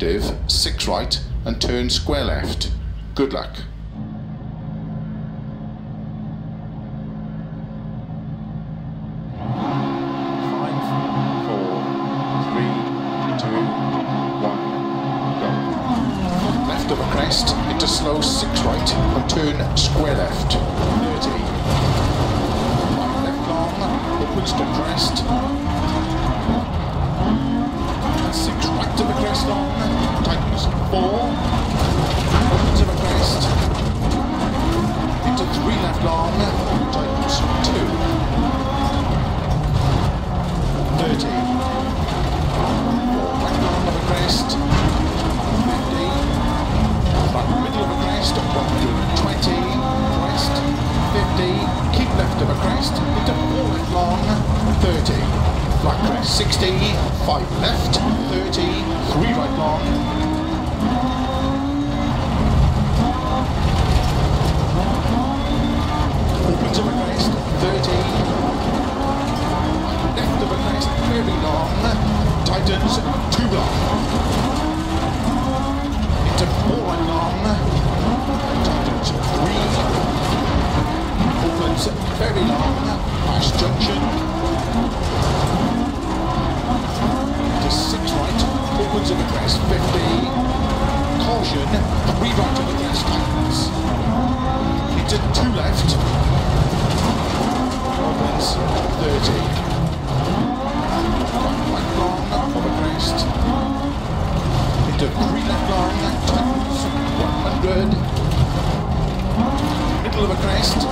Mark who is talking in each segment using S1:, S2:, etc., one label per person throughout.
S1: div, 6 right and turn square left. Good luck. Into slow 6 right and turn square left. 30. Right left long, opens to crest. Tightens 4. Opens of a crest. Into 3 left long, tightens 2. 30. Four right long of a crest. 50. Front middle of a crest. 120. Crest. 50. Keep left of a crest. Into four left long. 30. Flat crest. 60. Five left. 30. Three right long. Opens of a crest. 30 left of a crest, very long, tightens, two long, into four right long, tightens, three, opens, very long, past junction, into six right, opens of a crest, 50, three right of a crest, tightens, into two left, opens, 30, right long a crest. Into three left long, tightens 100. Middle of a crest, 80.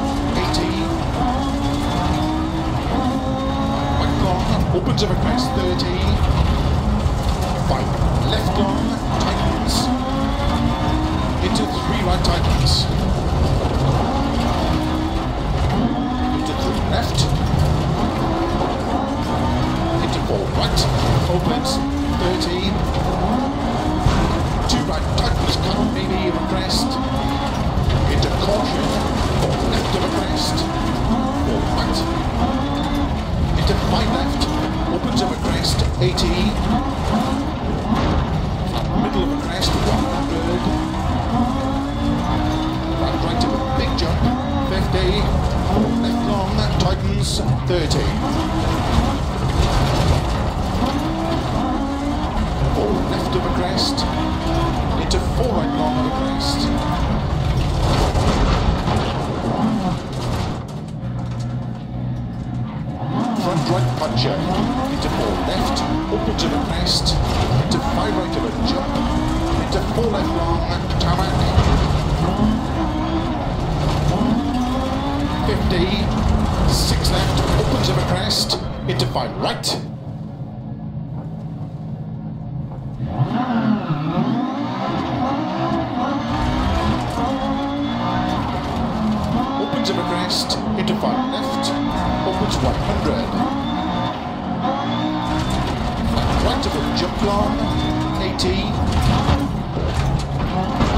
S1: Right long, opens of a crest, 30. Five left long, tightens. Into three right tightens. Into three left into four right, opens, 30, two right, tightens, cut, maybe a crest, into caution, four left of a crest, four right, into five left, opens of a crest, 80, middle of a crest, 100, right right of a big jump, 50, left long, tightens, 30. four left of a crest, into right long of a crest. Front right puncher, into four left, opens of a crest, into five right of a jump, into four left long, tarmac. 50, six left, opens of a crest, into five right, 5 left, upwards 100. Flat right of a jump line, 80.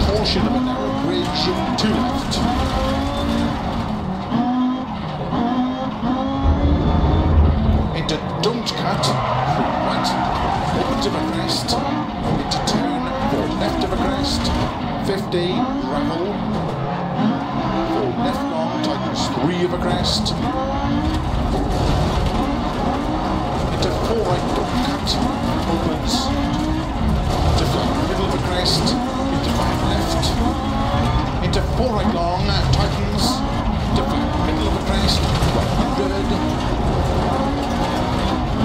S1: Portion of a narrow bridge, 2 left. Into don't cut, 3 right, upwards of a crest, into turn, 4 left of a crest, 50, gravel, tightens three of a crest. Into four right, cut, opens. Into flat middle of a crest, into five left. Into four right long, tightens. Into flat middle of a crest, 100.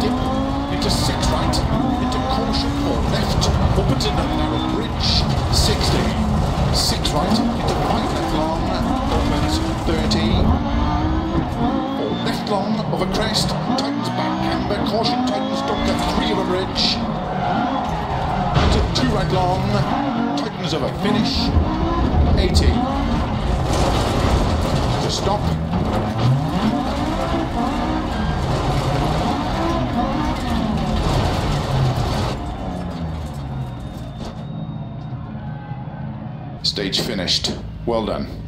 S1: Dip, into six right, into caution, four left, opens into narrow bridge, 60. Six right, into five left long, opens 30. Left long of a crest, tightens back camber, caution tightens, don't get three of a bridge. Into two right long, tightens of a finish, 80. To stop. Stage finished. Well done.